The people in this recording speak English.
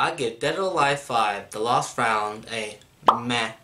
I give Dead or Alive 5 The Lost Round a meh.